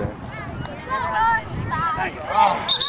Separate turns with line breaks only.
Jack.
Oh.